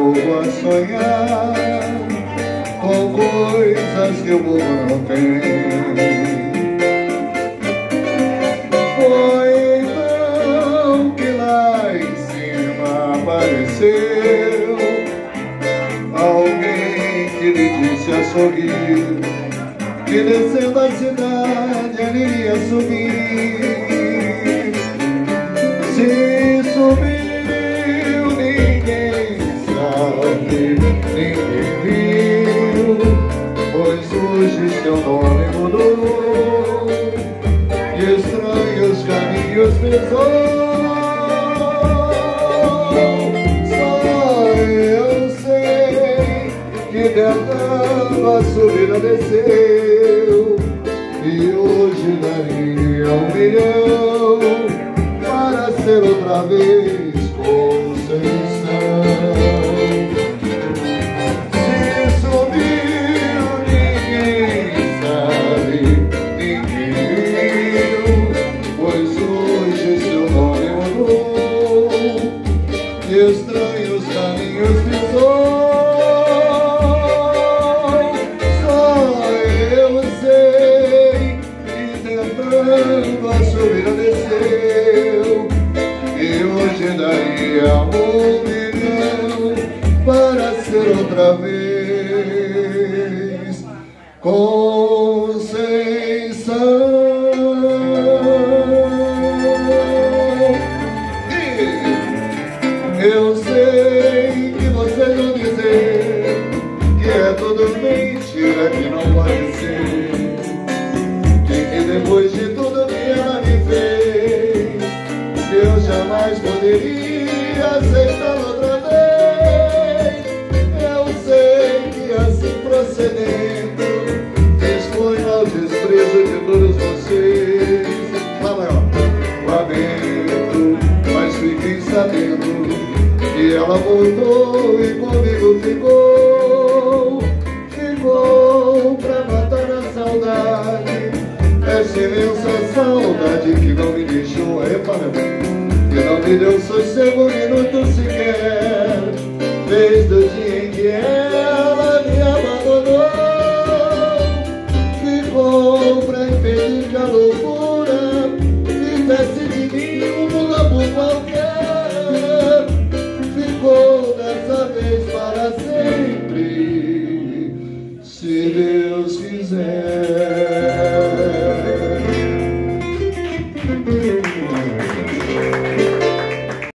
Vou a sonhar Com coisas que o mundo não tem Foi então que lá em cima apareceu Alguém que lhe disse a sorrir Que descendo a cidade ele ia subir. Mudou e estranhos caminhos pisou. Só eu sei que tentava subir a desceu e hoje daria um milhão para ser outra vez estranhos caminhos pisou. Só eu sei que tentando a subir desceu e hoje daria um milhão para ser outra vez Conceição. Ser. Que, depois de tudo que ela me fez, eu jamais poderia aceitar outra vez. Eu sei que assim procedendo, expõe ao desprezo de todos vocês. Lá maior, lamento, mas fiquem sabendo que ela voltou e comigo ficou. Imensa saudade que não me deixou reparar, que não me deu sossego um minuto sequer,